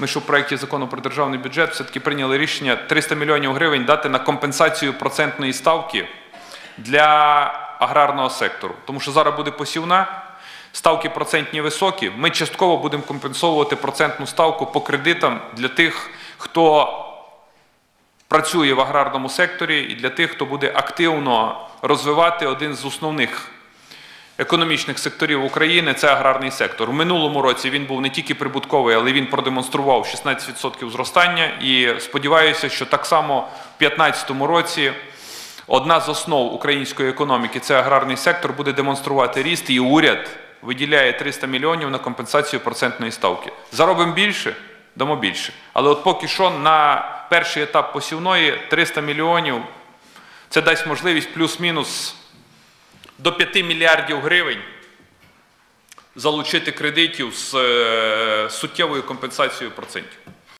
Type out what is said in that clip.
Ми ж у проєкті закону про державний бюджет все-таки прийняли рішення 300 мільйонів гривень дати на компенсацію процентної ставки для аграрного сектору. Тому що зараз буде посівна, ставки процентні високі. Ми частково будемо компенсовувати процентну ставку по кредитам для тих, хто працює в аграрному секторі, і для тих, хто буде активно розвивати один з основних економічних секторів України це аграрний сектор. У минулому році він був не тільки прибутковий, але він продемонстрував 16% зростання. І сподіваюся, що так само в 2015 році одна з основ української економіки це аграрний сектор буде демонструвати ріст, і уряд виділяє 300 мільйонів на компенсацію процентної ставки. Заробимо більше, дамо більше. Але от поки що на перший етап посівної 300 мільйонів це дасть можливість плюс-мінус до 5 мільярдів гривень залучити кредитів з е, суттєвою компенсацією процентів.